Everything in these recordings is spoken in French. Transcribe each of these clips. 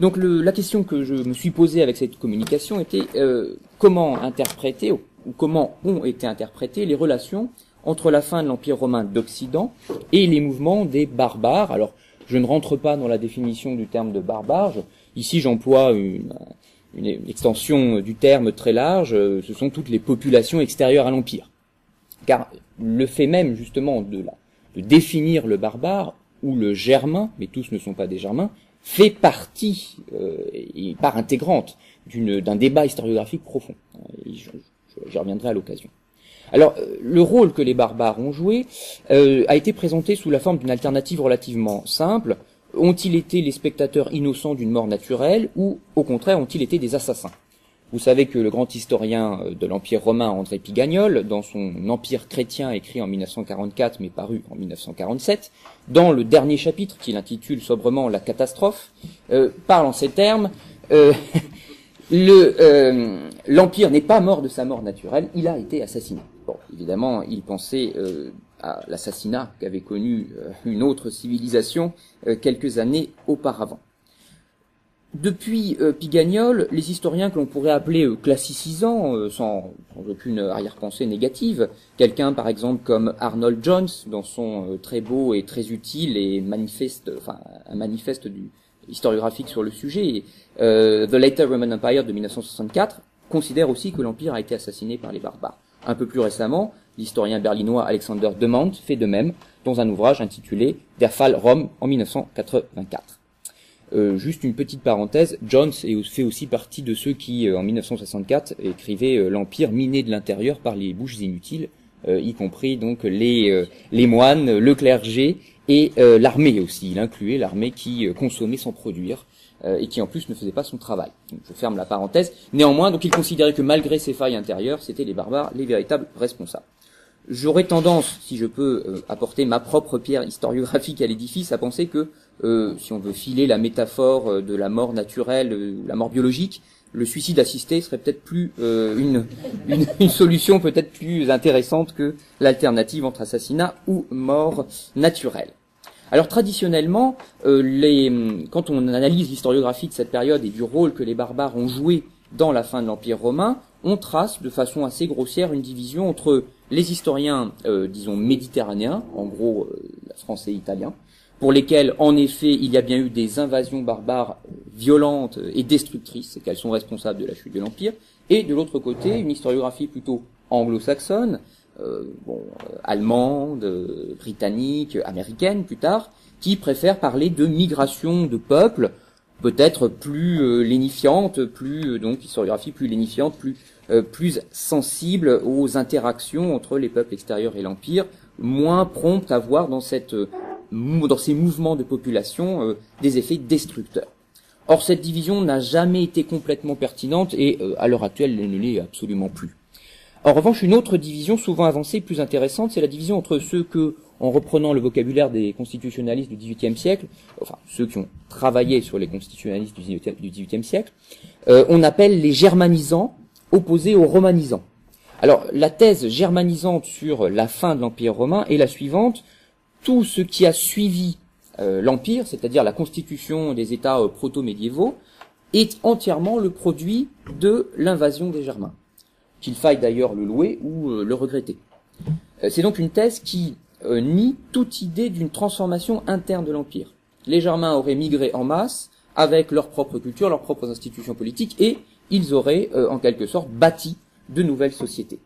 Donc la question que je me suis posée avec cette communication était comment interpréter ou comment ont été interprétées les relations entre la fin de l'Empire romain d'Occident et les mouvements des barbares. Alors, je ne rentre pas dans la définition du terme de barbare. Ici, j'emploie une, extension du terme très large. Ce sont toutes les populations extérieures à l'Empire. Car le fait même, justement, de, de définir le barbare ou le germain, mais tous ne sont pas des germains, fait partie euh, et part intégrante d'un débat historiographique profond. J'y reviendrai à l'occasion. Alors, euh, le rôle que les barbares ont joué euh, a été présenté sous la forme d'une alternative relativement simple. Ont-ils été les spectateurs innocents d'une mort naturelle ou, au contraire, ont-ils été des assassins? Vous savez que le grand historien euh, de l'Empire romain, André Pigagnol, dans son Empire chrétien écrit en 1944 mais paru en 1947, dans le dernier chapitre qu'il intitule sobrement La catastrophe, parle en ces termes l'Empire n'est pas mort de sa mort naturelle, il a été assassiné évidemment, il pensait euh, à l'assassinat qu'avait connu euh, une autre civilisation euh, quelques années auparavant. Depuis Pigagnol, les historiens que l'on pourrait appeler classicisants, sans, aucune arrière-pensée négative, quelqu'un par exemple comme Arnold Jones, dans son très beau et très utile et manifeste, enfin un manifeste du, historiographique sur le sujet, The Later Roman Empire de 1964, considère aussi que l'empire a été assassiné par les barbares. Un peu plus récemment, l'historien berlinois Alexander Demand fait de même dans un ouvrage intitulé Der Fall Rome en 1984. Euh, juste une petite parenthèse, Jones fait aussi partie de ceux qui, euh, en 1964, écrivaient euh, l'Empire miné de l'intérieur par les bouches inutiles, y compris donc les, moines, le clergé et l'armée aussi. Il incluait l'armée qui consommait sans produire et qui en plus ne faisait pas son travail. je ferme la parenthèse. Néanmoins, donc il considérait que malgré ces failles intérieures, c'était les barbares les véritables responsables. J'aurais tendance, si je peux apporter ma propre pierre historiographique à l'édifice, à penser que euh, si on veut filer la métaphore de la mort naturelle, ou la mort biologique, le suicide assisté serait peut-être plus une, une, une, solution peut-être plus intéressante que l'alternative entre assassinat ou mort naturelle. Alors traditionnellement, euh, les, quand on analyse l'historiographie de cette période et du rôle que les barbares ont joué dans la fin de l'Empire romain, on trace de façon assez grossière une division entre les historiens, euh, disons, méditerranéens, en gros euh, français et italien, pour lesquels, en effet, il y a bien eu des invasions barbares violentes et destructrices, qu'elles sont responsables de la chute de l'Empire, et de l'autre côté, une historiographie plutôt anglo-saxonne, euh, bon, euh, allemande, euh, britannique, américaine plus tard, qui préfèrent parler de migration de peuples, peut-être plus lénifiante, plus donc historiographie plus lénifiante, plus plus sensible aux interactions entre les peuples extérieurs et l'empire, moins prompte à voir dans cette dans ces mouvements de population des effets destructeurs. Or, cette division n'a jamais été complètement pertinente et à l'heure actuelle, elle ne l'est absolument plus. En revanche, une autre division souvent avancée, plus intéressante, c'est la division entre ceux que, en reprenant le vocabulaire des constitutionnalistes du XVIIIe siècle, enfin ceux qui ont travaillé sur les constitutionnalistes du XVIIIe siècle, euh, on appelle les germanisants opposés aux romanisants. Alors, la thèse germanisante sur la fin de l'Empire romain est la suivante. Tout ce qui a suivi euh, l'Empire, c'est-à-dire la constitution des États euh, proto-médiévaux, est entièrement le produit de l'invasion des Germains qu'il faille d'ailleurs le louer ou euh, le regretter. C'est donc une thèse qui nie toute idée d'une transformation interne de l'Empire. Les Germains auraient migré en masse avec leur propre culture, leurs propres institutions politiques, et ils auraient en quelque sorte bâti de nouvelles sociétés.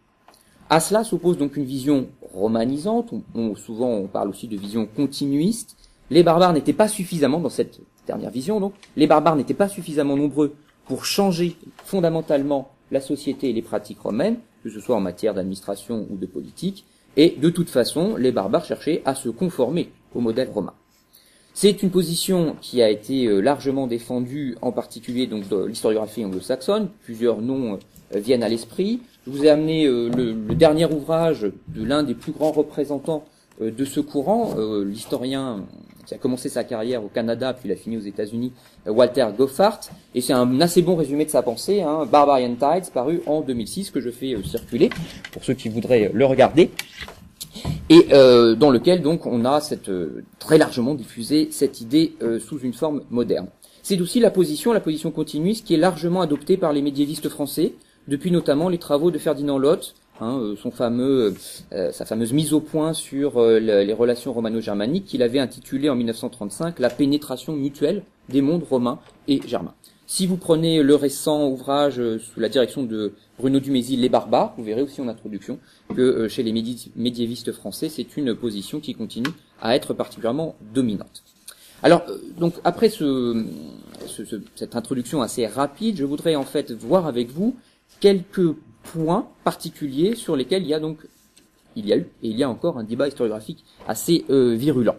À cela s'oppose donc une vision romanisante, souvent on parle aussi de vision continuiste. Les barbares n'étaient pas suffisamment, dans cette dernière vision donc, les barbares n'étaient pas suffisamment nombreux pour changer fondamentalement la société et les pratiques romaines, que ce soit en matière d'administration ou de politique, et de toute façon, les barbares cherchaient à se conformer au modèle romain. C'est une position qui a été euh, largement défendue, en particulier donc dans l'historiographie anglo-saxonne. Plusieurs noms euh, viennent à l'esprit. Je vous ai amené euh, le, dernier ouvrage de l'un des plus grands représentants de ce courant, l'historien qui a commencé sa carrière au Canada, puis il a fini aux États-Unis, euh, Walter Goffart. Et c'est un assez bon résumé de sa pensée, hein, Barbarian Tides, paru en 2006, que je fais euh, circuler, pour ceux qui voudraient euh, le regarder. Et euh, dans lequel donc on a cette, très largement diffusé cette idée sous une forme moderne. C'est aussi la position, la position continuiste, qui est largement adoptée par les médiévistes français, depuis notamment les travaux de Ferdinand Lott, hein, euh, son fameux, euh, sa fameuse mise au point sur euh, les relations romano-germaniques, qu'il avait intitulé en 1935 La pénétration mutuelle des mondes romains et germains. Si vous prenez le récent ouvrage sous la direction de Bruno Dumézil, Les Barbares, vous verrez aussi en introduction que chez les médiévistes français, c'est une position qui continue à être particulièrement dominante. Alors, donc après ce, cette introduction assez rapide, je voudrais en fait voir avec vous quelques points particuliers sur lesquels il y a donc il y a eu et il y a encore un débat historiographique assez euh, virulent.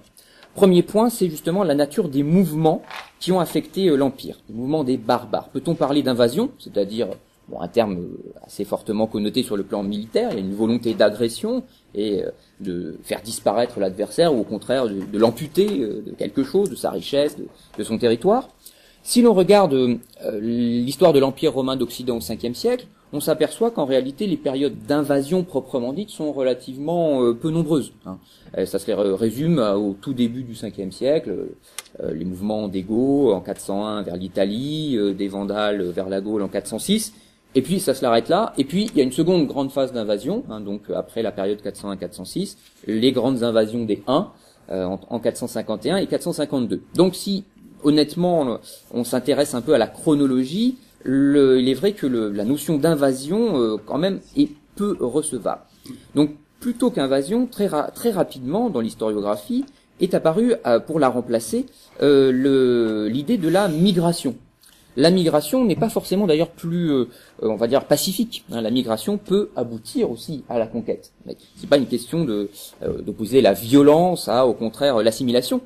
Premier point, c'est justement la nature des mouvements qui ont affecté euh, l'empire, les mouvements des barbares. Peut-on parler d'invasion, c'est-à-dire bon, un terme euh, assez fortement connoté sur le plan militaire, il y a une volonté d'agression et de faire disparaître l'adversaire ou au contraire de, l'amputer de quelque chose, de sa richesse, de son territoire? Si l'on regarde euh, l'histoire de l'Empire romain d'Occident au 5 siècle, on s'aperçoit qu'en réalité les périodes d'invasion proprement dites sont relativement euh, peu nombreuses. Hein. ça se résume au tout début du 5 siècle, euh, les mouvements des Goths en 401 vers l'Italie, des Vandales vers la Gaule en 406, et puis ça se l'arrête là. Et puis il y a une seconde grande phase d'invasion, hein, donc après la période 401-406, les grandes invasions des Huns en, en 451 et 452. Donc si honnêtement, on s'intéresse un peu à la chronologie, il est vrai que la notion d'invasion, euh, quand même, est peu recevable. Donc, plutôt qu'invasion, très, rapidement, dans l'historiographie, est apparue, euh, pour la remplacer, euh, l'idée de la migration. La migration n'est pas forcément d'ailleurs plus, on va dire, pacifique. Hein. La migration peut aboutir aussi à la conquête. C'est pas une question de d'opposer la violence à, au contraire, l'assimilation.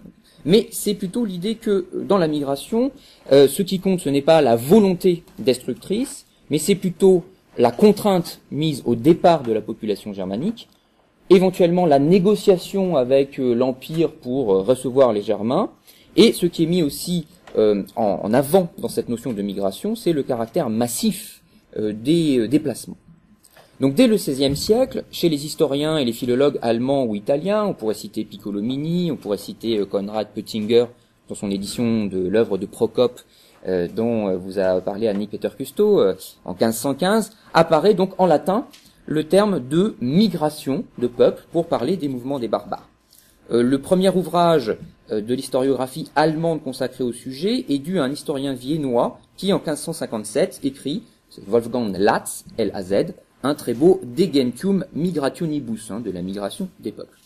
Mais c'est plutôt l'idée que euh, dans la migration, euh, ce qui compte, ce n'est pas la volonté destructrice, mais c'est plutôt la contrainte mise au départ de la population germanique, éventuellement la négociation avec euh, l'Empire pour recevoir les Germains, et ce qui est mis aussi en, avant dans cette notion de migration, c'est le caractère massif des déplacements. Donc dès le XVIe siècle, chez les historiens et les philologues allemands ou italiens, on pourrait citer Piccolomini, on pourrait citer euh, Konrad Pöttinger dans son édition de l'œuvre de Procope euh, dont euh, vous a parlé Annie Peter Custo en 1515, apparaît donc en latin le terme de migration de peuple pour parler des mouvements des barbares. le premier ouvrage de l'historiographie allemande consacré au sujet est dû à un historien viennois qui en 1557 écrit Wolfgang Latz, L-A-Z, un très beau degentium migrationibus, hein, de la migration des peuples.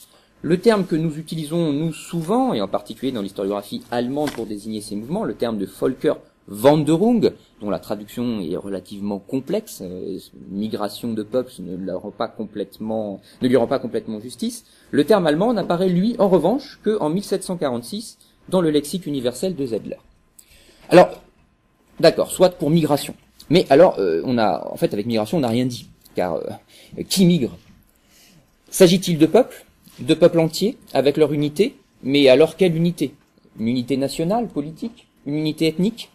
Le terme que nous utilisons, nous, souvent, et en particulier dans l'historiographie allemande pour désigner ces mouvements, le terme de Volkerwanderung, dont la traduction est relativement complexe, euh, migration de peuples ne, rend pas complètement, ne lui rend pas complètement justice, le terme allemand n'apparaît, lui, en revanche, qu'en 1746, dans le lexique universel de Zedler. Alors, d'accord, soit pour migration. Mais alors, euh, on a, en fait, avec migration, on n'a rien dit car euh, qui migre? S'agit-il de peuples, de peuples entiers, avec leur unité Mais alors quelle unité? Une unité nationale, politique? Une unité ethnique?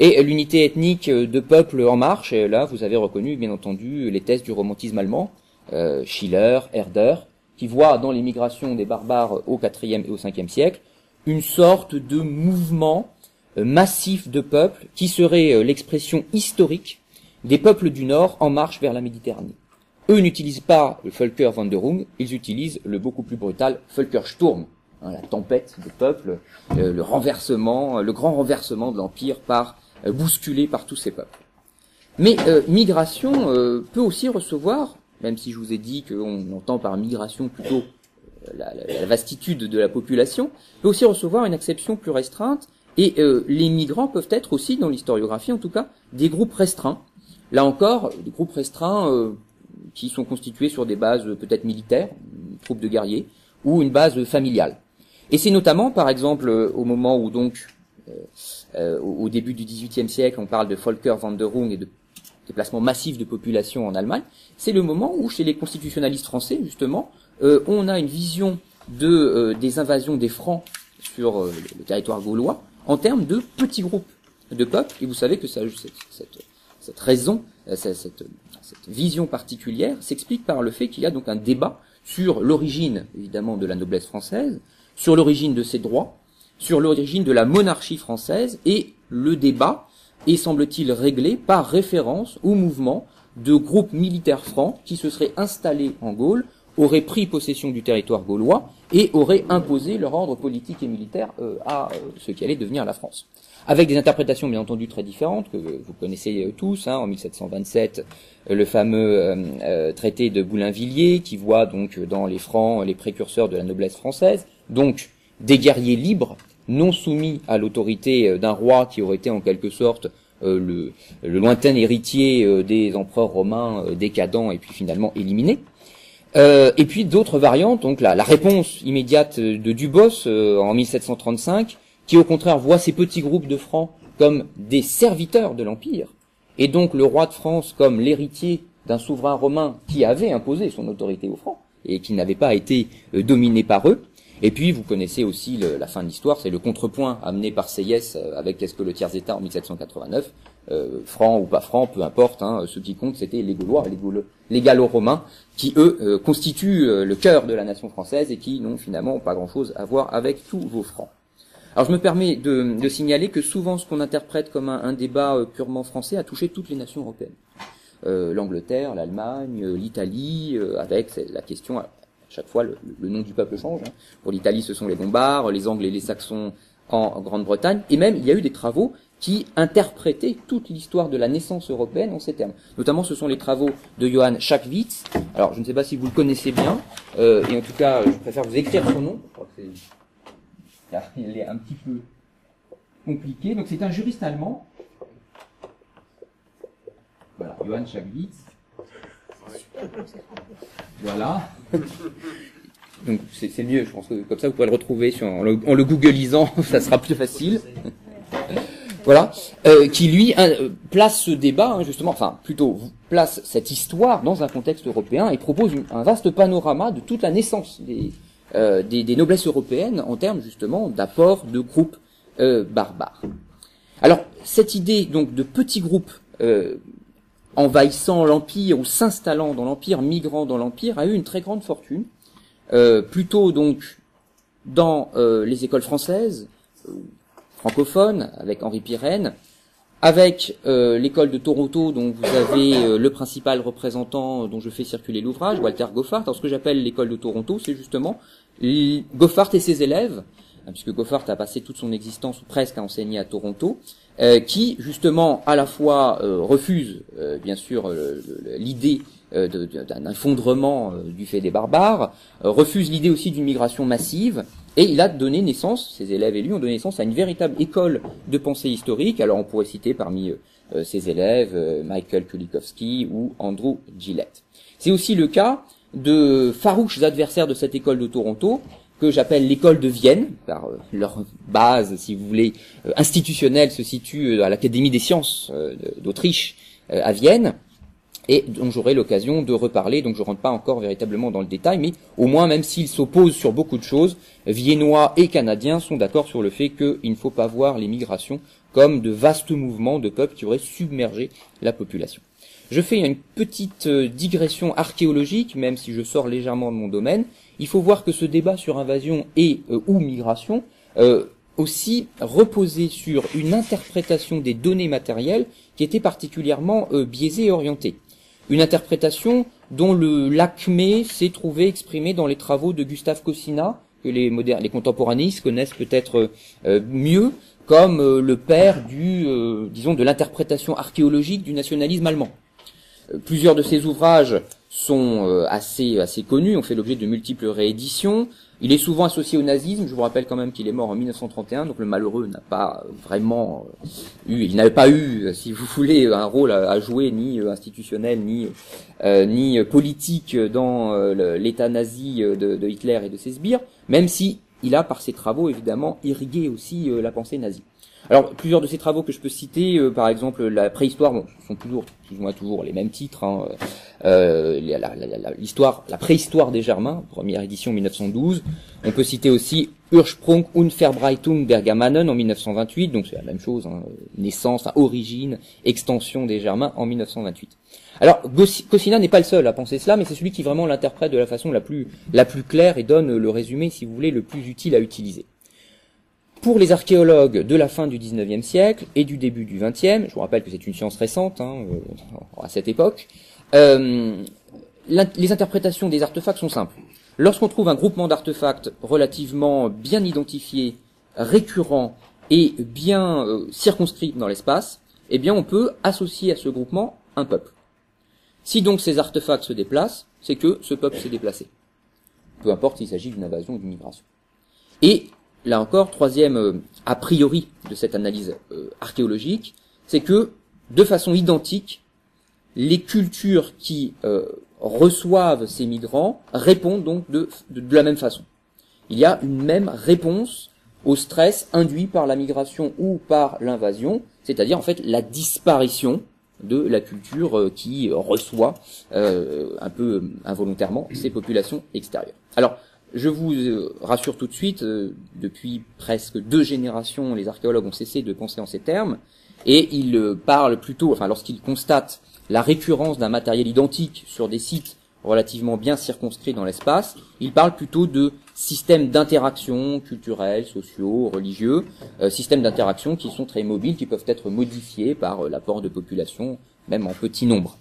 Et l'unité ethnique de peuples en marche, et là vous avez reconnu bien entendu les thèses du romantisme allemand, euh, Schiller, Herder, qui voient dans l'immigration des barbares au IVe et au Ve siècle une sorte de mouvement euh, massif de peuples qui serait l'expression historique des peuples du Nord en marche vers la Méditerranée. Eux n'utilisent pas le Völkerwanderung, ils utilisent le beaucoup plus brutal Völkersturm, hein, la tempête de peuples, euh, le renversement, euh, le grand renversement de l'Empire par euh, bousculé par tous ces peuples. Mais migration peut aussi recevoir, même si je vous ai dit qu'on entend par migration plutôt la, la, vastitude de la population, peut aussi recevoir une acception plus restreinte, et les migrants peuvent être aussi, dans l'historiographie en tout cas, des groupes restreints, Là encore, des groupes restreints euh, qui sont constitués sur des bases peut-être militaires, troupes de guerriers, ou une base familiale. Et c'est notamment, par exemple, euh, au moment où donc, euh, au début du XVIIIe siècle, on parle de Volkerwanderung et de déplacement massif de population en Allemagne, c'est le moment où, chez les constitutionnalistes français, justement, on a une vision de, des invasions des Francs sur le territoire gaulois en termes de petits groupes de peuples. Et vous savez que ça, cette, cette raison, euh, cette, vision particulière s'explique par le fait qu'il y a donc un débat sur l'origine, évidemment, de la noblesse française, sur l'origine de ses droits, sur l'origine de la monarchie française et le débat est, semble-t-il, réglé par référence au mouvement de groupes militaires francs qui se seraient installés en Gaule, auraient pris possession du territoire gaulois et auraient imposé leur ordre politique et militaire euh, à euh, ce qui allait devenir la France. Avec des interprétations bien entendu très différentes que vous connaissez euh, tous. Hein, en 1727, le fameux traité de Boulainvilliers qui voit donc dans les Francs les précurseurs de la noblesse française, donc des guerriers libres, non soumis à l'autorité d'un roi qui aurait été en quelque sorte le, lointain héritier des empereurs romains décadents et puis finalement éliminés. Euh, et puis d'autres variantes, donc la, la, réponse immédiate de Dubos euh, en 1735, qui au contraire voit ces petits groupes de francs comme des serviteurs de l'Empire, et donc le roi de France comme l'héritier d'un souverain romain qui avait imposé son autorité aux francs, et qui n'avait pas été euh, dominé par eux. Et puis vous connaissez aussi la fin de l'histoire, c'est le contrepoint amené par Seyès avec Qu'est-ce que le tiers-État en 1789, euh, franc ou pas franc, peu importe. Hein, ce qui compte, c'était les Gaulois, les, les Gallo-Romains, qui eux euh, constituent euh, le cœur de la nation française et qui n'ont finalement pas grand-chose à voir avec tous vos francs. Alors je me permets de, de signaler que souvent ce qu'on interprète comme un, un débat euh, purement français a touché toutes les nations européennes. L'Angleterre, l'Allemagne, l'Italie, avec la question, à chaque fois le, le nom du peuple change. Hein. Pour l'Italie ce sont les Lombards, les Anglais et les Saxons en Grande-Bretagne, et même il y a eu des travaux qui interprétait toute l'histoire de la naissance européenne en ces termes. Notamment, ce sont les travaux de Johann Schackwitz. Alors, je ne sais pas si vous le connaissez bien, euh, et en tout cas, je préfère vous écrire son nom. C'est... Il est un petit peu compliqué. Donc, c'est un juriste allemand. Voilà, Johann Schackwitz. Voilà. Donc c'est mieux, je pense que comme ça vous pourrez le retrouver sur, en, le, en le googlisant, ça sera plus facile voilà, euh, qui lui euh, place ce débat hein, justement, enfin plutôt place cette histoire dans un contexte européen et propose un vaste panorama de toute la naissance des, euh, des, des, noblesses européennes en termes justement d'apport de groupes barbares. Alors cette idée donc de petits groupes envahissant l'empire ou s'installant dans l'empire, migrant dans l'empire, a eu une très grande fortune, plutôt donc dans les écoles françaises francophone, avec Henri Pirenne, avec euh, l'école de Toronto, dont vous avez euh, le principal représentant dont je fais circuler l'ouvrage, Walter Goffart. Alors ce que j'appelle l'école de Toronto, c'est justement Goffart et ses élèves, hein, puisque Goffart a passé toute son existence ou presque à enseigner à Toronto, euh, qui justement à la fois refusent bien sûr l'idée d'un effondrement du fait des barbares, refusent l'idée aussi d'une migration massive, et il a donné naissance, ses élèves et lui ont donné naissance à une véritable école de pensée historique. Alors on pourrait citer parmi euh, euh, ses élèves euh, Michael Kulikowski ou Andrew Gillette. C'est aussi le cas de farouches adversaires de cette école de Toronto, que j'appelle l'école de Vienne, car leur base, si vous voulez, institutionnelle se situe à l'Académie des sciences d'Autriche à Vienne et dont j'aurai l'occasion de reparler. Donc je rentre pas encore véritablement dans le détail, mais au moins même s'ils s'opposent sur beaucoup de choses, Viennois et Canadiens sont d'accord sur le fait qu'il ne faut pas voir les migrations comme de vastes mouvements de peuples qui auraient submergé la population. Je fais une petite euh, digression archéologique, même si je sors légèrement de mon domaine. Il faut voir que ce débat sur invasion et euh, ou migration euh, aussi reposait sur une interprétation des données matérielles qui était particulièrement biaisée et orientée. Une interprétation dont le l'acmé s'est trouvé exprimé dans les travaux de Gustave Cossina, que les, modernes, les contemporanistes connaissent peut-être euh, mieux, comme euh, le père du, euh, disons, de l'interprétation archéologique du nationalisme allemand. plusieurs de ses ouvrages sont assez assez connus, ont fait l'objet de multiples rééditions. Il est souvent associé au nazisme. Je vous rappelle quand même qu'il est mort en 1931, donc le malheureux n'a pas vraiment euh, eu, il n'avait pas eu, euh, si vous voulez, un rôle à, jouer ni euh, institutionnel ni ni politique dans l'État nazi de, de, Hitler et de ses sbires, même si il a par ses travaux évidemment irrigué aussi la pensée nazie. Alors, plusieurs de ces travaux que je peux citer, euh, par exemple la préhistoire, bon, sont toujours, plus ou moins toujours les mêmes titres. Hein, euh, l'histoire, la, préhistoire des Germains, première édition 1912. On peut citer aussi Ursprung und Verbreitung der Germanen en 1928, donc c'est la même chose, hein, naissance, origine, extension des Germains en 1928. Alors, Cossina n'est pas le seul à penser cela, mais c'est celui qui vraiment l'interprète de la façon la plus, la plus claire et donne le résumé, si vous voulez, le plus utile à utiliser. Pour les archéologues de la fin du XIXe siècle et du début du XXe, je vous rappelle que c'est une science récente hein, euh, à cette époque, euh, les interprétations des artefacts sont simples. Lorsqu'on trouve un groupement d'artefacts relativement bien identifié, récurrent et bien euh, circonscrit dans l'espace, eh bien on peut associer à ce groupement un peuple. Si donc ces artefacts se déplacent, c'est que ce peuple s'est déplacé. Peu importe s'il s'agit d'une invasion ou d'une migration. Et là encore, troisième euh, a priori de cette analyse euh, archéologique, c'est que de façon identique, les cultures qui euh, reçoivent ces migrants répondent donc de, de, la même façon. Il y a une même réponse au stress induit par la migration ou par l'invasion, c'est-à-dire en fait la disparition de la culture qui reçoit un peu involontairement ces populations extérieures. Alors, je vous euh, rassure tout de suite, euh, depuis presque deux générations, les archéologues ont cessé de penser en ces termes, et ils euh, parlent plutôt, enfin lorsqu'ils constatent la récurrence d'un matériel identique sur des sites relativement bien circonscrits dans l'espace, ils parlent plutôt de systèmes d'interaction culturels, sociaux, religieux, systèmes d'interaction qui sont très mobiles, qui peuvent être modifiés par l'apport de population, même en petit nombre.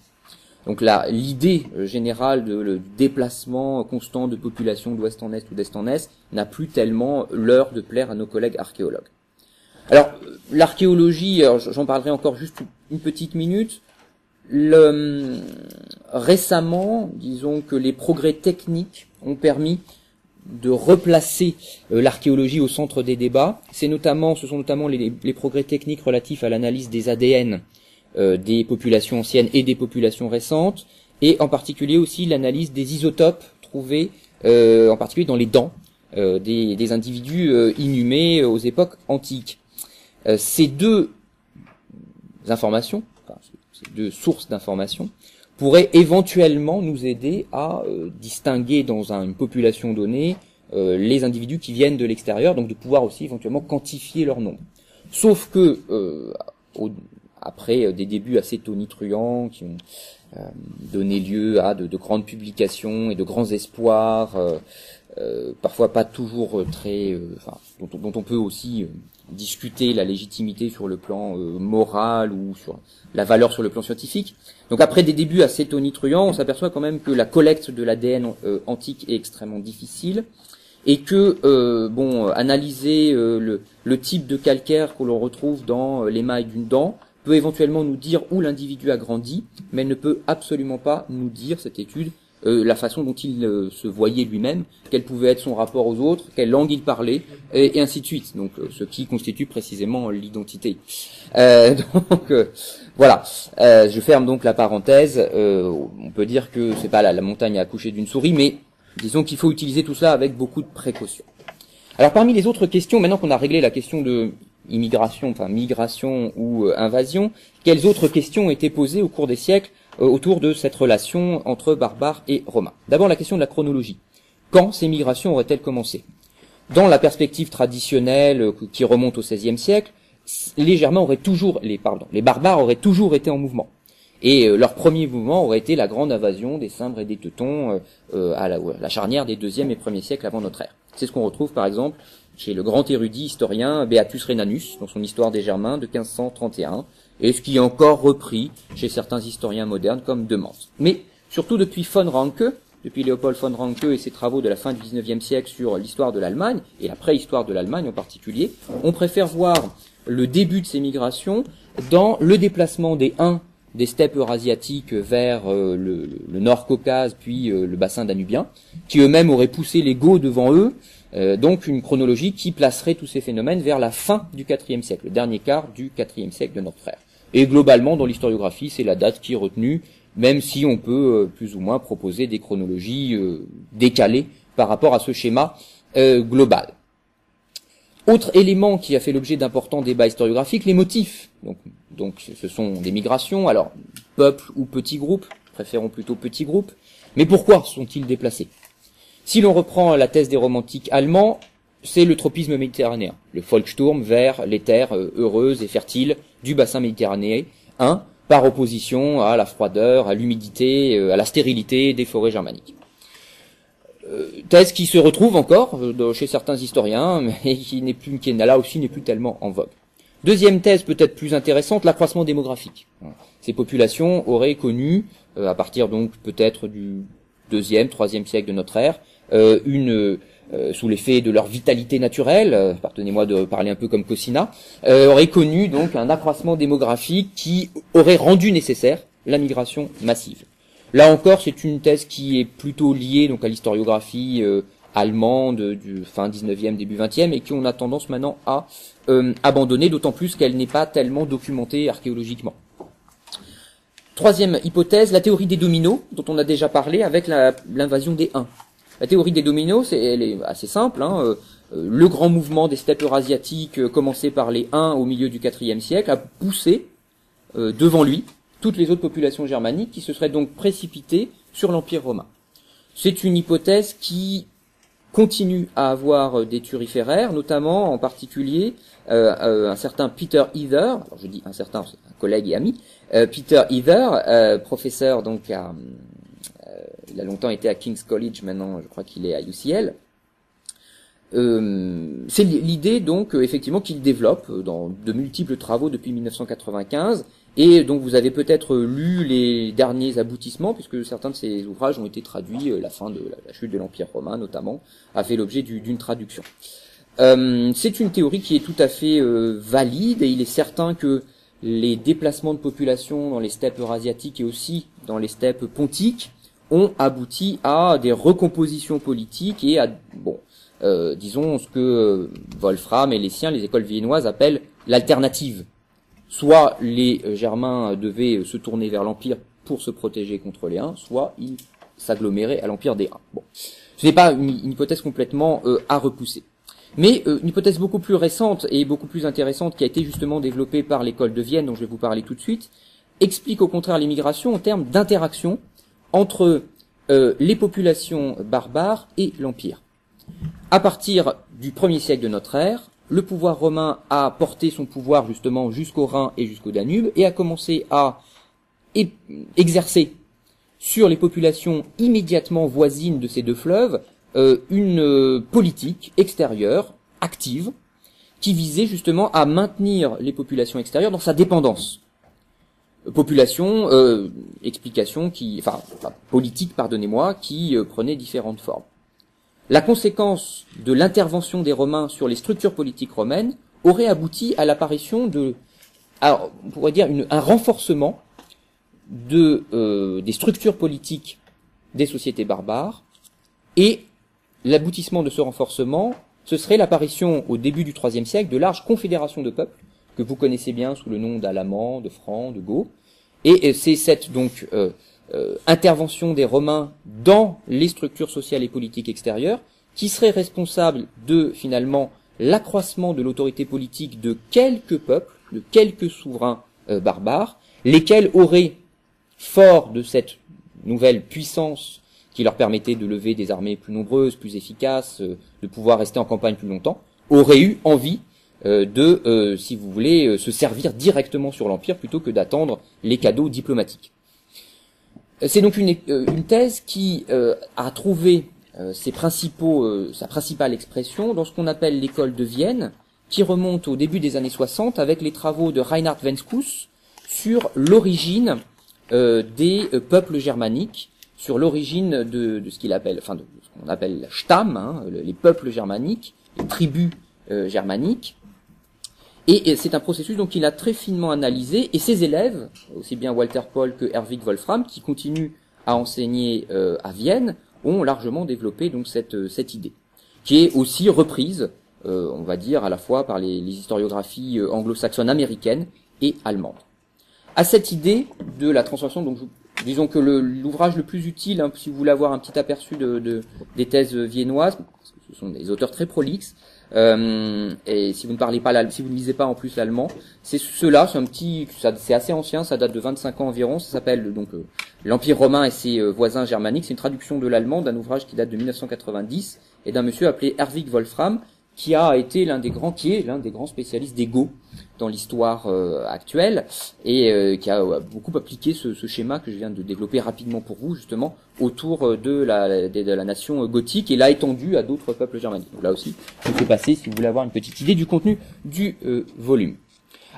Donc là, l'idée euh, générale de, le déplacement constant de population d'ouest en est ou d'est en est n'a plus tellement l'heure de plaire à nos collègues archéologues. Alors, l'archéologie, j'en parlerai encore juste une petite minute. Le, récemment, disons que les progrès techniques ont permis de replacer euh, l'archéologie au centre des débats. C'est notamment, ce sont notamment les, les progrès techniques relatifs à l'analyse des ADN des populations anciennes et des populations récentes, et en particulier aussi l'analyse des isotopes trouvés, euh, en particulier dans les dents euh, des, des, individus inhumés aux époques antiques. ces deux informations, enfin, ces deux sources d'informations, pourraient éventuellement nous aider à distinguer dans une population donnée les individus qui viennent de l'extérieur, donc de pouvoir aussi éventuellement quantifier leur nombre. Sauf que au, après euh, des débuts assez tonitruants qui ont euh, donné lieu à de, grandes publications et de grands espoirs, euh, parfois pas toujours très, enfin, dont, on peut aussi discuter la légitimité sur le plan moral ou sur la valeur sur le plan scientifique. Donc après des débuts assez tonitruants, on s'aperçoit quand même que la collecte de l'ADN antique est extrêmement difficile et que bon analyser le, le, type de calcaire que l'on retrouve dans l'émail d'une dent peut éventuellement nous dire où l'individu a grandi, mais elle ne peut absolument pas nous dire, cette étude, euh, la façon dont il euh, se voyait lui-même, quel pouvait être son rapport aux autres, quelle langue il parlait, et, ainsi de suite. Donc, euh, ce qui constitue précisément l'identité. donc, voilà. je ferme donc la parenthèse. on peut dire que c'est pas la, la montagne à accoucher d'une souris, mais disons qu'il faut utiliser tout cela avec beaucoup de précaution. Alors, parmi les autres questions, maintenant qu'on a réglé la question de immigration, enfin migration ou euh, invasion, quelles autres questions ont été posées au cours des siècles euh, autour de cette relation entre barbares et romains? D'abord la question de la chronologie. Quand ces migrations auraient-elles commencé? Dans la perspective traditionnelle euh, qui remonte au XVIe siècle, les Germains auraient toujours, les pardon, les barbares auraient toujours été en mouvement. Et leur premier mouvement aurait été la grande invasion des Cimbres et des Teutons à la, la, charnière des deuxième et premier siècles avant notre ère. C'est ce qu'on retrouve par exemple chez le grand érudit historien Beatus Rhenanus, dans son Histoire des Germains de 1531, et ce qui est encore repris chez certains historiens modernes comme De Mais surtout depuis von Ranke, depuis Léopold von Ranke et ses travaux de la fin du XIXe siècle sur l'histoire de l'Allemagne, et la préhistoire de l'Allemagne en particulier, on préfère voir le début de ces migrations dans le déplacement des Huns des steppes eurasiatiques vers euh, le, nord Caucase puis euh, le bassin danubien, qui eux-mêmes auraient poussé les Goths devant eux, euh, donc une chronologie qui placerait tous ces phénomènes vers la fin du IVe siècle, le dernier quart du IVe siècle de notre ère. Et globalement, dans l'historiographie, c'est la date qui est retenue, même si on peut euh, plus ou moins proposer des chronologies euh, décalées par rapport à ce schéma global. Autre élément qui a fait l'objet d'importants débats historiographiques, les motifs. Donc, donc ce sont des migrations, alors peuple ou petits groupes, préférons plutôt petits groupes, mais pourquoi sont-ils déplacés? Si l'on reprend la thèse des romantiques allemands, c'est le tropisme méditerranéen, le Volkssturm vers les terres euh, heureuses et fertiles du bassin méditerranéen, hein, par opposition à la froideur, à l'humidité, euh, à la stérilité des forêts germaniques. thèse qui se retrouve encore chez certains historiens, mais qui n'est plus, qui là aussi n'est plus tellement en vogue. Deuxième thèse peut-être plus intéressante, l'accroissement démographique. Ces populations auraient connu, à partir donc peut-être du deuxième, troisième siècle de notre ère, une euh, sous l'effet de leur vitalité naturelle, euh, pardonnez-moi de parler un peu comme Cossina, euh, aurait connu donc un accroissement démographique qui aurait rendu nécessaire la migration massive. Là encore, c'est une thèse qui est plutôt liée donc à l'historiographie allemande du fin 19e, début 20e, et qu'on a tendance maintenant à abandonner, d'autant plus qu'elle n'est pas tellement documentée archéologiquement. Troisième hypothèse, la théorie des dominos, dont on a déjà parlé avec l'invasion des Huns. La théorie des dominos, elle est assez simple. Hein, euh, euh, le grand mouvement des steppes eurasiatiques, euh, commencé par les Huns au milieu du IVe siècle, a poussé devant lui toutes les autres populations germaniques qui se seraient donc précipitées sur l'Empire romain. C'est une hypothèse qui continue à avoir des turiféraires, notamment en particulier un certain Peter Heather, alors je dis un certain, un collègue et ami, Peter Heather, professeur donc à, il a longtemps été à King's College, maintenant je crois qu'il est à UCL. Euh, c'est l'idée donc euh, effectivement qu'il développe euh, dans de multiples travaux depuis 1995 et donc vous avez peut-être lu les derniers aboutissements puisque certains de ces ouvrages ont été traduits la fin de la, chute de l'Empire romain notamment a fait l'objet d'une traduction. c'est une théorie qui est tout à fait valide et il est certain que les déplacements de population dans les steppes eurasiatiques et aussi dans les steppes pontiques ont abouti à des recompositions politiques et à, bon, euh, disons ce que euh, Wolfram et les siens, les écoles viennoises, appellent l'alternative. Soit les euh, Germains devaient se tourner vers l'Empire pour se protéger contre les Huns, soit ils s'aggloméraient à l'Empire des Huns. Bon. Ce n'est pas une, hypothèse complètement à repousser. Mais une hypothèse beaucoup plus récente et beaucoup plus intéressante qui a été justement développée par l'école de Vienne, dont je vais vous parler tout de suite, explique au contraire l'immigration en termes d'interaction entre euh, les populations barbares et l'Empire. À partir du 1er siècle de notre ère, le pouvoir romain a porté son pouvoir justement jusqu'au Rhin et jusqu'au Danube et a commencé à exercer sur les populations immédiatement voisines de ces deux fleuves euh, une euh, politique extérieure active qui visait justement à maintenir les populations extérieures dans sa dépendance population, euh, explication qui, enfin, politique, pardonnez-moi, qui euh, prenait différentes formes. La conséquence de l'intervention des Romains sur les structures politiques romaines aurait abouti à l'apparition de, on pourrait dire un renforcement de euh, des structures politiques des sociétés barbares et l'aboutissement de ce renforcement, ce serait l'apparition au début du IIIe siècle de larges confédérations de peuples que vous connaissez bien sous le nom d'Alamans, de Francs, de Goths, et c'est cette donc euh, euh, intervention des Romains dans les structures sociales et politiques extérieures qui serait responsable de finalement l'accroissement de l'autorité politique de quelques peuples, de quelques souverains euh, barbares, lesquels auraient, fort de cette nouvelle puissance qui leur permettait de lever des armées plus nombreuses, plus efficaces, de pouvoir rester en campagne plus longtemps, auraient eu envie de, euh, si vous voulez, euh, se servir directement sur l'Empire plutôt que d'attendre les cadeaux diplomatiques. C'est donc une, une, thèse qui a trouvé ses principaux, sa principale expression dans ce qu'on appelle l'école de Vienne, qui remonte au début des années 60 avec les travaux de Reinhard Wenskous sur l'origine des peuples germaniques, sur l'origine de, de, ce qu'il appelle, enfin de ce qu'on appelle Stamm, hein, les peuples germaniques, les tribus germaniques, et c'est un processus donc qu'il a très finement analysé, et ses élèves, aussi bien Walter Paul que Herwig Wolfram, qui continuent à enseigner euh, à Vienne, ont largement développé donc cette, euh, cette idée, qui est aussi reprise, euh, on va dire, à la fois par les, les historiographies anglo-saxonnes américaines et allemandes. À cette idée de la transformation, donc disons que l'ouvrage le, plus utile, hein, si vous voulez avoir un petit aperçu de, de, des thèses viennoises, ce sont des auteurs très prolixes, euh, et si vous ne parlez pas, si vous ne lisez pas en plus l'allemand, c'est cela, c'est un petit, c'est assez ancien, ça date de 25 ans environ. Ça s'appelle donc euh, l'Empire romain et ses euh, voisins germaniques. C'est une traduction de l'allemand d'un ouvrage qui date de 1990 et d'un monsieur appelé Herwig Wolfram, qui a été l'un des grands, qui est l'un des grands spécialistes des Go dans l'histoire euh, actuelle et euh, qui a beaucoup appliqué ce, schéma que je viens de développer rapidement pour vous justement autour de la, de, la nation gothique et l'a étendu à d'autres peuples germaniques. Donc là aussi, je vais passer si vous voulez avoir une petite idée du contenu du volume.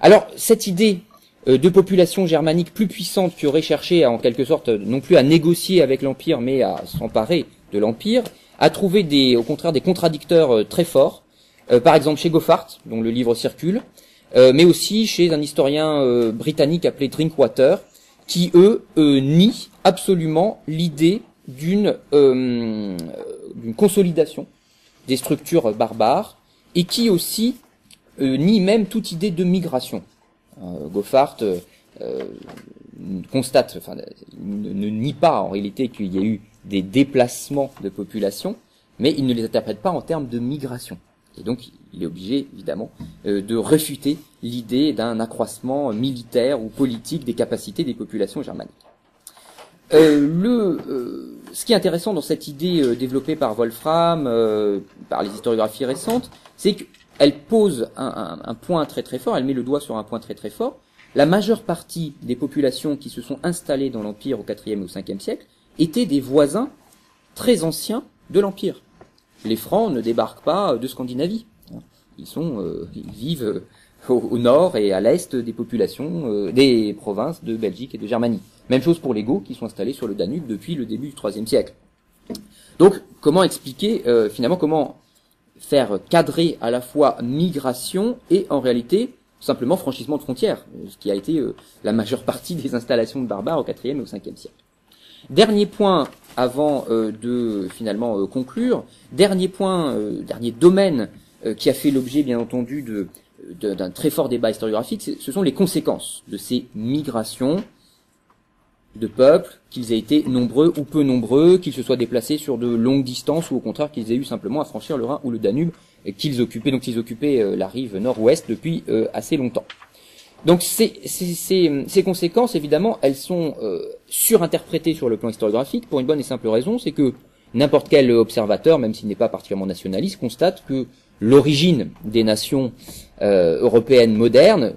Alors cette idée de population germanique plus puissante qui aurait cherché en quelque sorte non plus à négocier avec l'empire mais à s'emparer de l'empire a trouvé des, au contraire des contradicteurs très forts euh, par exemple chez Goffart, dont le livre circule, euh, mais aussi chez un historien euh, britannique appelé Drinkwater, qui eux nient absolument l'idée d'une consolidation des structures barbares et qui aussi nie même toute idée de migration. Goffart constate, enfin, ne, ne, nie pas en réalité qu'il y a eu des déplacements de population, mais il ne les interprète pas en termes de migration. Et donc, il est obligé, évidemment, euh, de réfuter l'idée d'un accroissement militaire ou politique des capacités des populations germaniques. Euh, le, euh, ce qui est intéressant dans cette idée développée par Wolfram, par les historiographies récentes, c'est qu'elle pose un, un, point très très fort, elle met le doigt sur un point très très fort. La majeure partie des populations qui se sont installées dans l'Empire au IVe et au Ve siècle étaient des voisins très anciens de l'Empire les Francs ne débarquent pas de Scandinavie. Ils sont, euh, ils vivent euh, au, nord et à l'est des populations, euh, des provinces de Belgique et de Germanie. Même chose pour les Goths qui sont installés sur le Danube depuis le début du IIIe siècle. Donc, comment expliquer finalement comment faire cadrer à la fois migration et en réalité simplement franchissement de frontières, ce qui a été la majeure partie des installations de barbares au IVe et au Ve siècle. Dernier point avant euh, de finalement euh, conclure, dernier point, euh, dernier domaine qui a fait l'objet bien entendu de d'un très fort débat historiographique, ce sont les conséquences de ces migrations de peuples, qu'ils aient été nombreux ou peu nombreux, qu'ils se soient déplacés sur de longues distances ou au contraire qu'ils aient eu simplement à franchir le Rhin ou le Danube, qu'ils occupaient donc ils occupaient la rive nord-ouest depuis assez longtemps. Donc ces, ces, conséquences, évidemment, elles sont euh, surinterprétées sur le plan historiographique pour une bonne et simple raison, c'est que n'importe quel observateur, même s'il n'est pas particulièrement nationaliste, constate que l'origine des nations euh, européennes modernes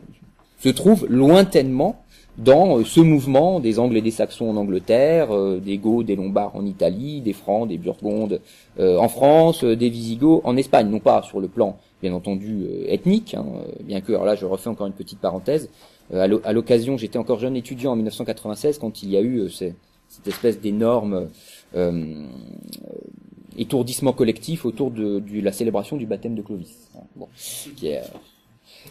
se trouve lointainement dans euh, ce mouvement des Angles et des Saxons en Angleterre, des Goths, des Lombards en Italie, des Francs, des Burgondes en France, des Visigoths en Espagne, non pas sur le plan bien entendu euh, ethnique, hein, euh, bien que, alors là je refais encore une petite parenthèse, euh, à l'occasion, j'étais encore jeune étudiant en 1996 quand il y a eu cette espèce d'énorme étourdissement collectif autour de, la célébration du baptême de Clovis. Bon,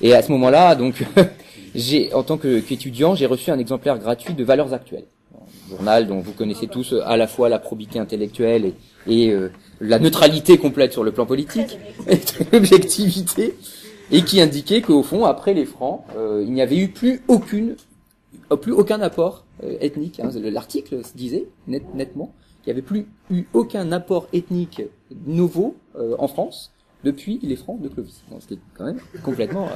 et à ce moment-là, donc, j'ai, en tant qu'étudiant, j'ai reçu un exemplaire gratuit de Valeurs actuelles, un journal dont vous connaissez tous à la fois la probité intellectuelle et, et la neutralité complète sur le plan politique, l'objectivité, et qui indiquait qu'au fond, après les Francs, euh, il n'y avait eu plus aucune, euh, plus aucun apport euh, ethnique. Hein, L'article disait net, nettement qu'il n'y avait plus eu aucun apport ethnique nouveau en France depuis les Francs de Clovis. C'était quand même complètement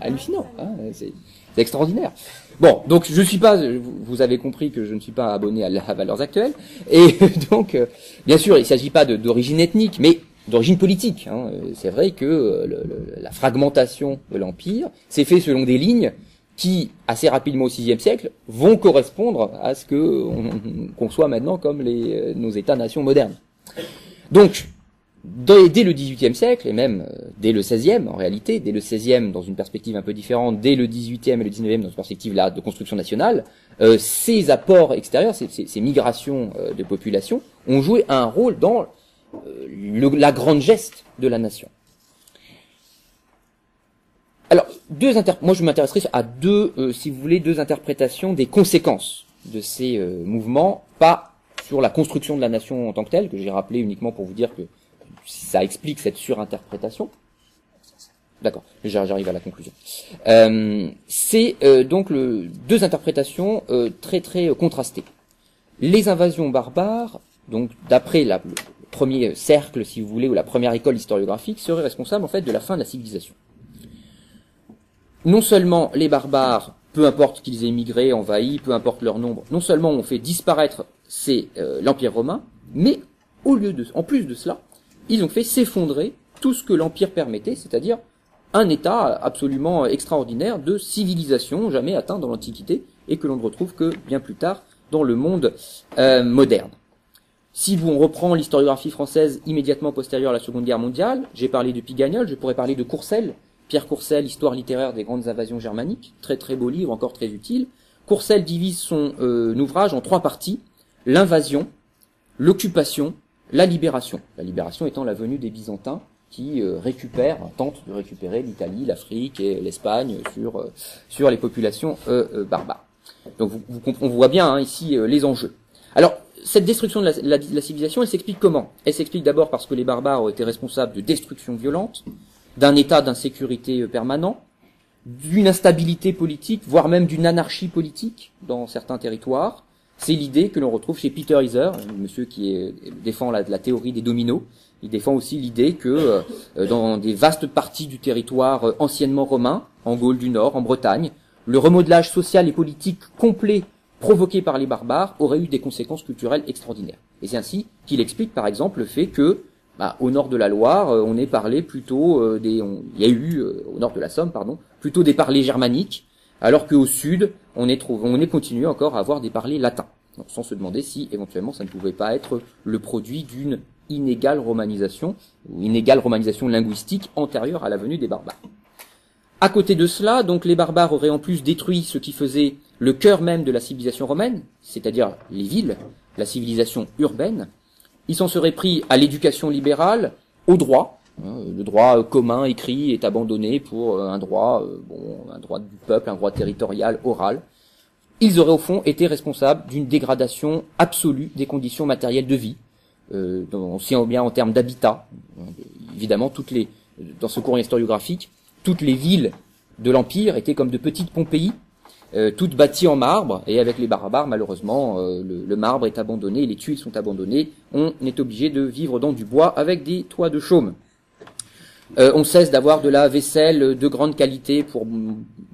hallucinant. Hein, C'est extraordinaire. Bon, donc je suis pas, vous avez compris que je ne suis pas abonné à, la, Valeurs Actuelles, et donc, euh, bien sûr, il ne s'agit pas d'origine ethnique, mais d'origine politique. Hein. C'est vrai que euh, la fragmentation de l'empire s'est fait selon des lignes qui, assez rapidement au VIe siècle, vont correspondre à ce que on, conçoit maintenant comme les, euh, nos États-nations modernes. Donc, dès, le XVIIIe siècle, et même euh, dès le XVIe en réalité, dès le XVIe dans une perspective un peu différente, dès le XVIIIe et le XIXe dans une perspective là de construction nationale, euh, ces apports extérieurs, ces, migrations euh, de population ont joué un rôle dans la grande geste de la nation. Alors, deux moi je m'intéresserai à deux, si vous voulez, deux interprétations des conséquences de ces mouvements, pas sur la construction de la nation en tant que telle, que j'ai rappelé uniquement pour vous dire que ça explique cette surinterprétation. D'accord, j'arrive à la conclusion. Euh, c'est euh, donc deux interprétations euh, très très contrastées. Les invasions barbares, donc d'après le premier cercle, si vous voulez, ou la première école historiographique, seraient responsables en fait de la fin de la civilisation. Non seulement les barbares, peu importe qu'ils aient migré, envahi, peu importe leur nombre, non seulement ont fait disparaître l'Empire romain, mais au lieu de, en plus de cela, ils ont fait s'effondrer tout ce que l'Empire permettait, c'est-à-dire un état absolument extraordinaire de civilisation jamais atteint dans l'Antiquité et que l'on ne retrouve que bien plus tard dans le monde euh, moderne. Si on reprend l'historiographie française immédiatement postérieure à la Seconde Guerre mondiale, j'ai parlé de Pigagnol, je pourrais parler de Courcelles, Pierre Courcelles, Histoire littéraire des grandes invasions germaniques, très très beau livre, encore très utile. Courcelles divise son euh, ouvrage en trois parties, l'invasion, l'occupation, la libération. La libération étant la venue des Byzantins qui euh, récupèrent, tentent de récupérer l'Italie, l'Afrique et l'Espagne sur, euh, sur les populations euh, barbares. Donc vous, on voit bien hein, ici les enjeux. Alors, cette destruction de la, la civilisation, elle s'explique comment? Elle s'explique d'abord parce que les barbares ont été responsables de destruction violente, d'un état d'insécurité permanent, d'une instabilité politique, voire même d'une anarchie politique dans certains territoires, c'est l'idée que l'on retrouve chez Peter Iser, monsieur qui défend la, théorie des dominos. Il défend aussi l'idée que euh, dans des vastes parties du territoire euh, anciennement romain, en Gaule du Nord, en Bretagne, le remodelage social et politique complet provoqué par les barbares aurait eu des conséquences culturelles extraordinaires. Et c'est ainsi qu'il explique par exemple le fait que bah, au nord de la Loire, euh, on est parlé plutôt des, il y a eu au nord de la Somme, pardon, plutôt des parlers germaniques alors qu'au sud, on est, on est continué encore à avoir des parlers latins, sans se demander si éventuellement ça ne pouvait pas être le produit d'une inégale romanisation, ou inégale romanisation linguistique antérieure à la venue des barbares. À côté de cela, donc les barbares auraient en plus détruit ce qui faisait le cœur même de la civilisation romaine, c'est-à-dire les villes, la civilisation urbaine. Ils s'en seraient pris à l'éducation libérale, au droit, le droit commun écrit est abandonné pour euh, un droit, euh, bon, un droit du peuple, un droit territorial oral. Ils auraient au fond été responsables d'une dégradation absolue des conditions matérielles de vie, euh, aussi bien en termes d'habitat. Évidemment, toutes les, dans ce courant historiographique, toutes les villes de l'empire étaient comme de petites Pompéi, euh, toutes bâties en marbre, et avec les barbares, malheureusement, le, marbre est abandonné, les tuiles sont abandonnées, on est obligé de vivre dans du bois avec des toits de chaume. Euh, on cesse d'avoir de la vaisselle de grande qualité pour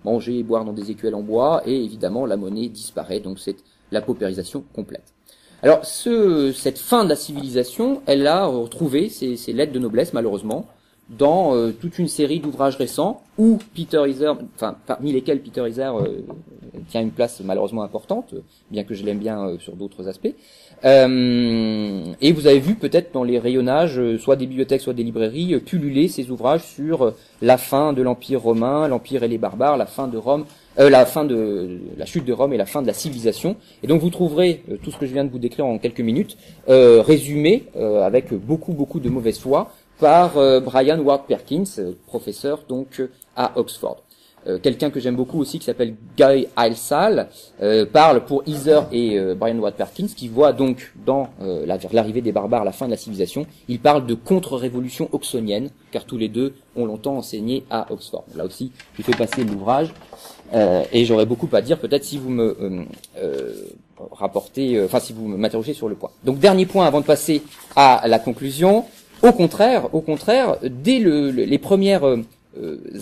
manger et boire dans des écuelles en bois, et évidemment la monnaie disparaît, donc c'est la paupérisation complète. Alors ce, cette fin de la civilisation, elle a retrouvé ses, ses lettres de noblesse malheureusement dans euh, toute une série d'ouvrages récents où Peter Iser, enfin parmi lesquels Peter Iser euh, tient une place malheureusement importante, bien que je l'aime bien sur d'autres aspects, euh, et vous avez vu peut-être dans les rayonnages, euh, soit des bibliothèques, soit des librairies, euh, pulluler ces ouvrages sur la fin de l'Empire romain, l'Empire et les barbares, la fin de Rome, la fin de la chute de Rome et la fin de la civilisation. Et donc vous trouverez tout ce que je viens de vous décrire en quelques minutes résumé avec beaucoup beaucoup de mauvaise foi par Brian Ward Perkins, professeur donc à Oxford. Euh, quelqu'un que j'aime beaucoup aussi qui s'appelle Guy Heilsal euh, parle pour Heather et euh, Brian Watt Perkins qui voit donc dans l'arrivée des barbares la fin de la civilisation il parle de contre-révolution oxonienne car tous les deux ont longtemps enseigné à Oxford. Là aussi je fais passer l'ouvrage et j'aurais beaucoup à dire peut-être si vous me rapportez enfin si vous m'interrogez sur le point. Donc dernier point avant de passer à la conclusion. Au contraire au contraire dès le, les premières euh,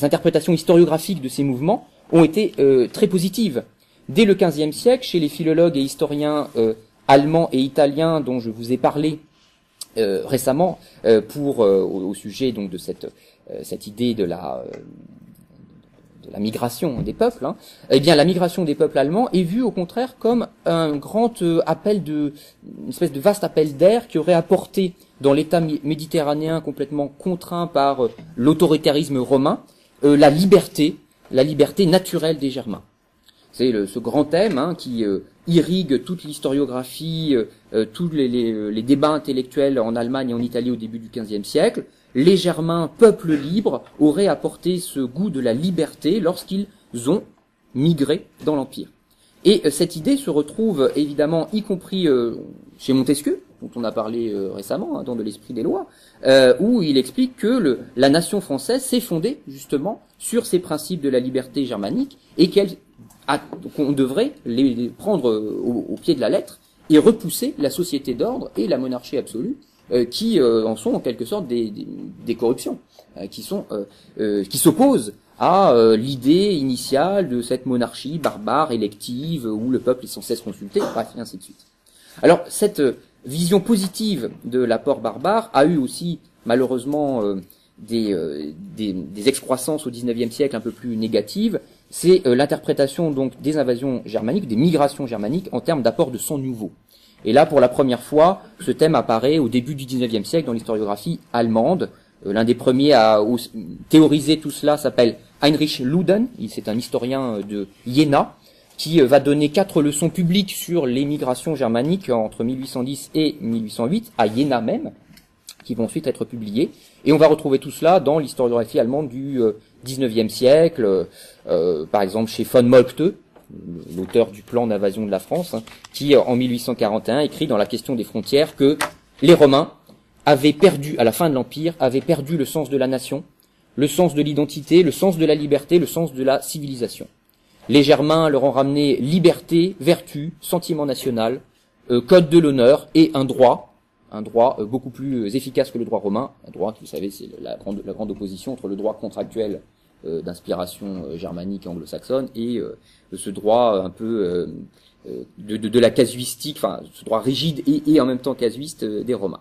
interprétations historiographiques de ces mouvements ont été euh, très positives. Dès le XVe siècle, chez les philologues et historiens euh, allemands et italiens dont je vous ai parlé récemment pour au, sujet donc de cette cette idée de la la migration des peuples, hein, eh bien la migration des peuples allemands est vue au contraire comme un grand appel de, une espèce de vaste appel d'air qui aurait apporté dans l'État méditerranéen complètement contraint par euh, l'autoritarisme romain, euh, la liberté, la liberté naturelle des Germains. C'est ce grand thème hein, qui euh, irrigue toute l'historiographie, tous les, débats intellectuels en Allemagne et en Italie au début du XVe siècle. Les Germains, peuple libre, auraient apporté ce goût de la liberté lorsqu'ils ont migré dans l'Empire. Et cette idée se retrouve évidemment, y compris chez Montesquieu, dont on a parlé euh, récemment, hein, dans De l'Esprit des lois, euh, où il explique que la nation française s'est fondée justement sur ces principes de la liberté germanique et qu'elle qu'on devrait les, prendre euh, au, pied de la lettre et repousser la société d'ordre et la monarchie absolue qui en sont en quelque sorte des, corruptions, qui sont qui s'opposent à l'idée initiale de cette monarchie barbare élective où le peuple est sans cesse consulté, bref, et ainsi de suite. Alors cette vision positive de l'apport barbare a eu aussi malheureusement euh, des, excroissances au XIXe siècle un peu plus négatives, c'est l'interprétation donc des invasions germaniques, des migrations germaniques en termes d'apport de sang nouveau. Et là, pour la première fois, ce thème apparaît au début du XIXe siècle dans l'historiographie allemande. Euh, l'un des premiers à théoriser tout cela s'appelle Heinrich Luden. C'est un historien euh, de Jena qui euh, va donner quatre leçons publiques sur l'émigration germanique entre 1810 et 1808 à Jena même, qui vont ensuite être publiées. Et on va retrouver tout cela dans l'historiographie allemande du XIXe siècle, par exemple chez von Moltke, l'auteur du plan d'invasion de la France, hein, qui en 1841 écrit dans la question des frontières que les Romains avaient perdu, à la fin de l'Empire, avaient perdu le sens de la nation, le sens de l'identité, le sens de la liberté, le sens de la civilisation. Les Germains leur ont ramené liberté, vertu, sentiment national, euh, code de l'honneur et un droit, un droit euh, beaucoup plus efficace que le droit romain, un droit qui, vous savez, c'est la grande, la grande opposition entre le droit contractuel euh, d'inspiration germanique anglo-saxonne et ce droit un peu de, de, la casuistique, enfin ce droit rigide et, et en même temps casuiste des Romains.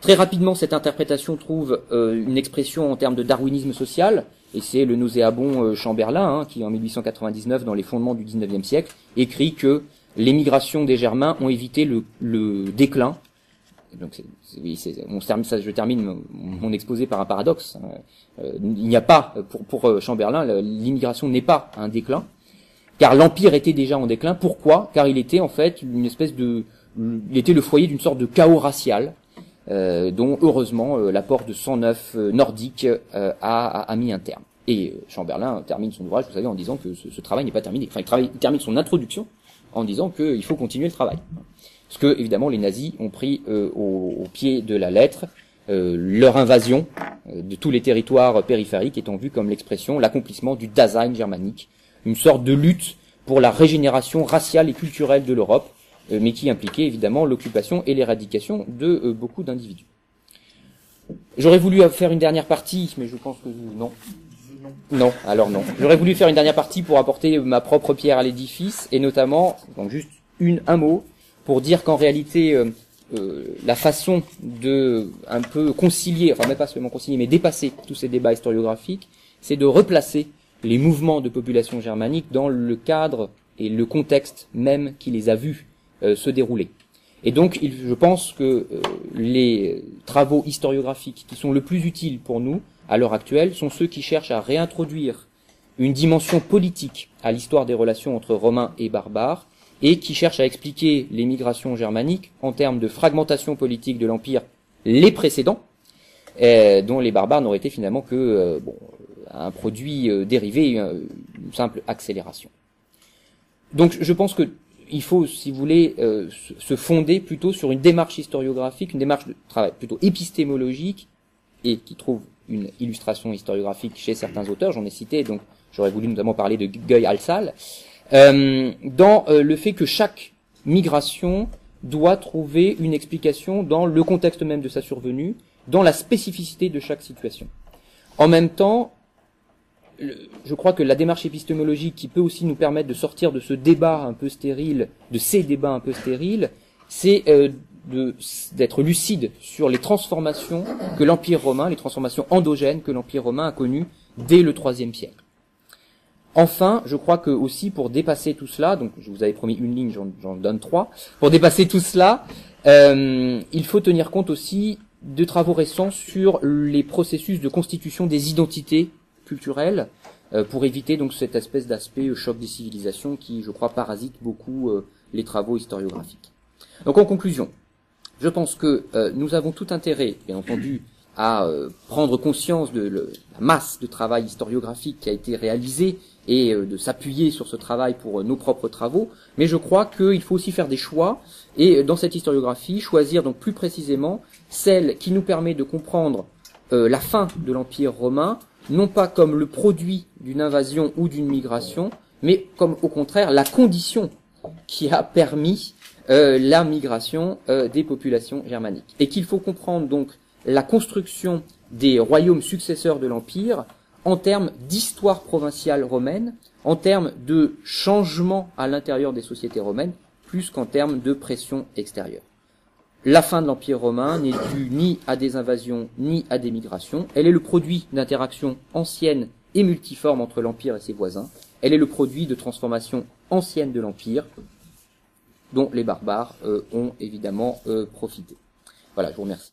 Très rapidement, cette interprétation trouve euh, une expression en termes de darwinisme social, et c'est le nauséabond euh, Chamberlain, hein, qui en 1899, dans les fondements du XIXe siècle, écrit que les migrations des Germains ont évité le, déclin. Donc, oui, ça, je termine mon, exposé par un paradoxe. Euh, il n'y a pas, pour, pour Chamberlain, l'immigration n'est pas un déclin, car l'empire était déjà en déclin. Pourquoi? Car il était en fait une espèce de, il était le foyer d'une sorte de chaos racial euh, dont heureusement euh, l'apport de 109 euh, nordique a, mis un terme. Et Chamberlain termine son ouvrage, vous savez, en disant que ce, travail n'est pas terminé. Enfin, il, termine son introduction en disant qu'il faut continuer le travail. Parce que, évidemment, les nazis ont pris au, pied de la lettre leur invasion de tous les territoires périphériques étant vu comme l'expression, l'accomplissement du Dasein germanique, une sorte de lutte pour la régénération raciale et culturelle de l'Europe, euh, mais qui impliquait évidemment l'occupation et l'éradication de euh, beaucoup d'individus. J'aurais voulu faire une dernière partie, mais je pense que non. Non, alors non. J'aurais voulu faire une dernière partie pour apporter ma propre pierre à l'édifice, et notamment, donc juste une, un mot, pour dire qu'en réalité, euh, la façon de un peu concilier, enfin même pas seulement concilier, mais dépasser tous ces débats historiographiques, c'est de replacer les mouvements de population germanique dans le cadre et le contexte même qui les a vus euh, se dérouler. Et donc, je pense que euh, les travaux historiographiques qui sont le plus utiles pour nous à l'heure actuelle sont ceux qui cherchent à réintroduire une dimension politique à l'histoire des relations entre Romains et barbares et qui cherchent à expliquer les migrations germaniques en termes de fragmentation politique de l'empire les précédents, euh, dont les barbares n'auraient été finalement que bon, un produit dérivé, une simple accélération. Donc, je pense que il faut, si vous voulez, euh, se fonder plutôt sur une démarche historiographique, une démarche de travail plutôt épistémologique, et qui trouve une illustration historiographique chez certains auteurs, j'en ai cité, donc j'aurais voulu notamment parler de Guy Alsal, euh, dans euh, le fait que chaque migration doit trouver une explication dans le contexte même de sa survenue, dans la spécificité de chaque situation. En même temps, je crois que la démarche épistémologique qui peut aussi nous permettre de sortir de ce débat un peu stérile, de ces débats un peu stériles, c'est euh, d'être lucide sur les transformations que l'Empire romain, les transformations endogènes que l'Empire romain a connues dès le IIIe siècle. Enfin, je crois que aussi pour dépasser tout cela, donc je vous avais promis une ligne, j'en donne trois, pour dépasser tout cela, euh, il faut tenir compte aussi de travaux récents sur les processus de constitution des identités culturelle euh, pour éviter donc cette espèce d'aspect euh, choc des civilisations qui, je crois, parasite beaucoup les travaux historiographiques. Donc en conclusion, je pense que nous avons tout intérêt, bien entendu, à prendre conscience de la masse de travail historiographique qui a été réalisé et de s'appuyer sur ce travail pour nos propres travaux, mais je crois qu'il faut aussi faire des choix et dans cette historiographie choisir donc plus précisément celle qui nous permet de comprendre la fin de l'Empire romain non pas comme le produit d'une invasion ou d'une migration, mais comme au contraire la condition qui a permis euh, la migration euh, des populations germaniques. Et qu'il faut comprendre donc la construction des royaumes successeurs de l'Empire en termes d'histoire provinciale romaine, en termes de changement à l'intérieur des sociétés romaines, plus qu'en termes de pression extérieure. la fin de l'Empire romain n'est due ni à des invasions ni à des migrations. Elle est le produit d'interactions anciennes et multiformes entre l'Empire et ses voisins. Elle est le produit de transformations anciennes de l'Empire dont les barbares euh, ont évidemment euh, profité. Voilà, je vous remercie.